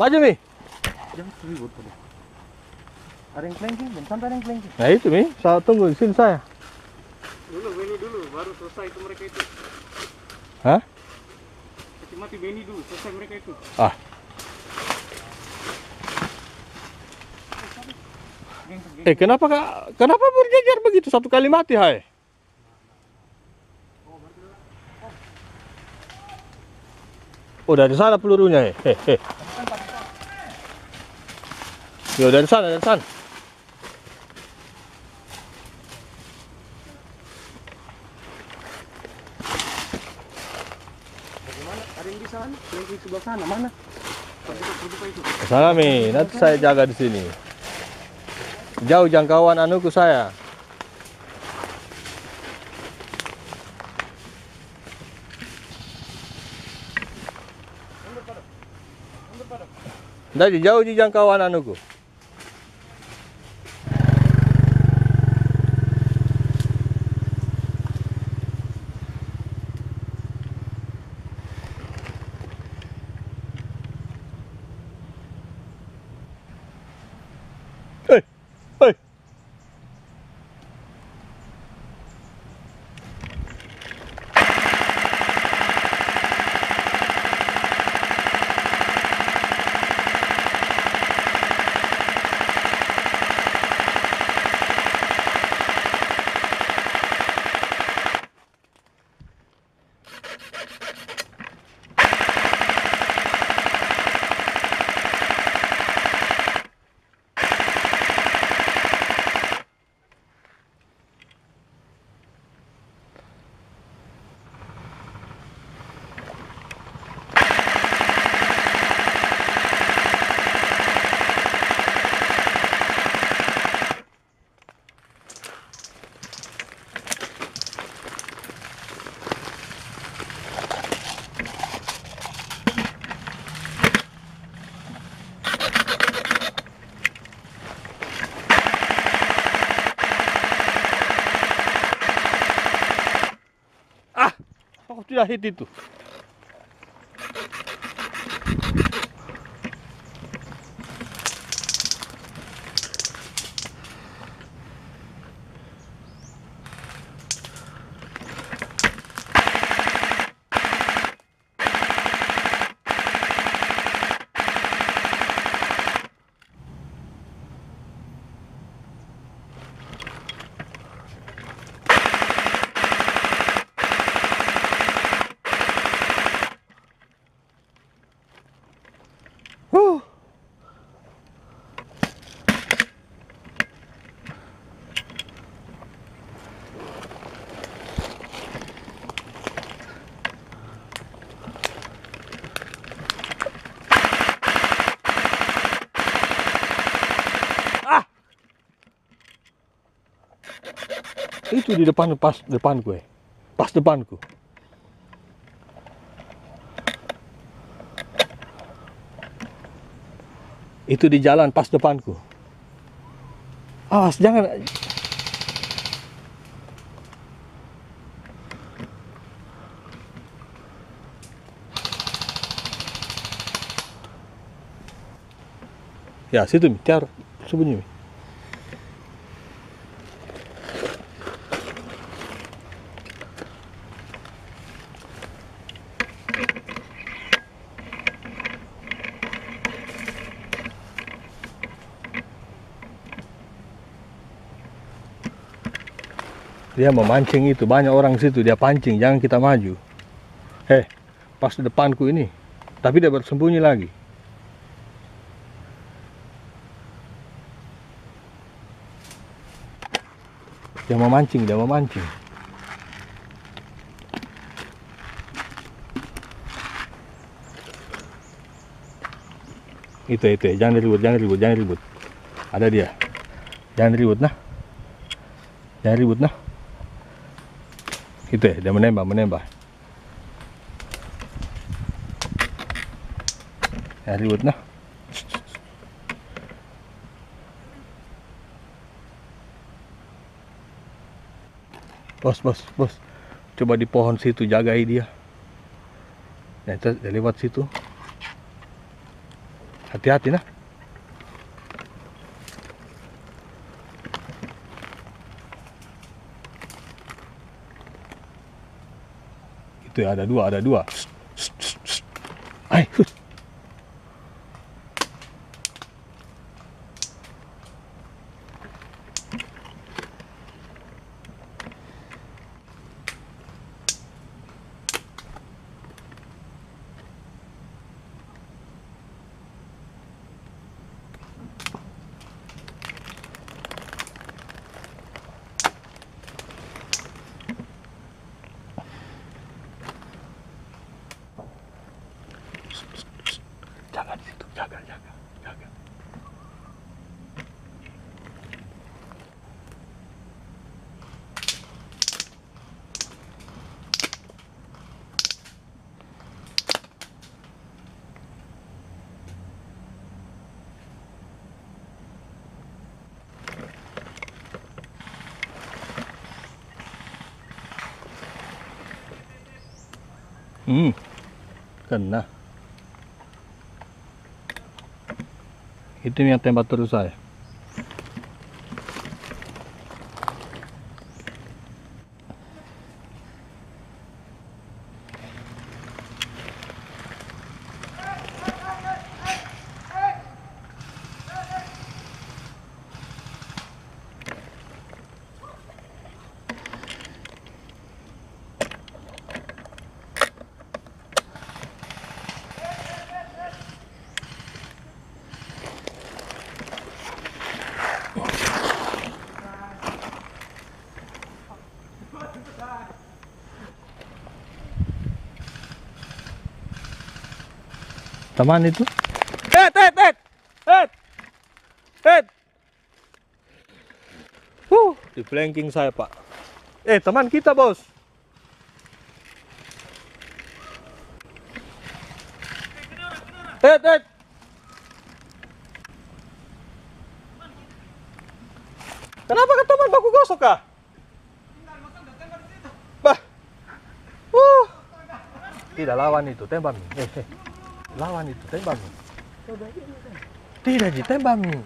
Maju Mi. Jangan ribut tadi. Ada yang kelengking, belum sampai ada yang. Nah itu Mi, saya tunggu di sini saya. Dulu Benny dulu, baru selesai itu mereka itu. Hah? Kasih mati Benny dulu, selesai mereka itu. Ah. Eh kenapa kak? Kenapa berjejer begitu satu kali mati hai? Oh dari sana pelurunya eh. Heh, heh. Yo dari sana dari sana. Bagaimana? Ada yang di sana? Sebelah sana, mana? Terbuka, terbuka itu. Ke Sana Mi, nanti saya jaga di sini. Jauh jangkauan anuku saya. Dari jauh di jangkauan anuku. Bye. Aku tidak Itu di depan pas depanku eh. Pas depanku. Itu di jalan pas depanku. Awas jangan Ya, situ Mi, tiar sembunyi Dia memancing itu, banyak orang situ, dia pancing, jangan kita maju. Heh, pas depanku ini. Tapi dia bersembunyi lagi. Dia memancing, dia memancing. Itu, itu, jangan ribut, jangan ribut, jangan ribut. Ada dia. Jangan ribut, nah. Jangan ribut, nah. Itu ya, dia menembak, menembak. Jangan ribut, nah. Bos, bos, bos. Coba di pohon situ jagai dia. Ya, dia lewat situ. Hati-hati nah. Ada dua, ada dua. Hai. Jaga di situ, jaga, jaga, jaga. Hmm, kena. Itu yang tembak terus saya. Teman itu. Ed, Ed, Ed, Ed, Ed. Huh, di flanking saya pak. Eh, teman kita bos. Ed, Ed. Kenapa ke teman baku gosok kah? Bah. Uh. Tidak lawan itu, tembak. Eh, eh. Lawan itu, tembak. Tidak, Ji, tembak Mi.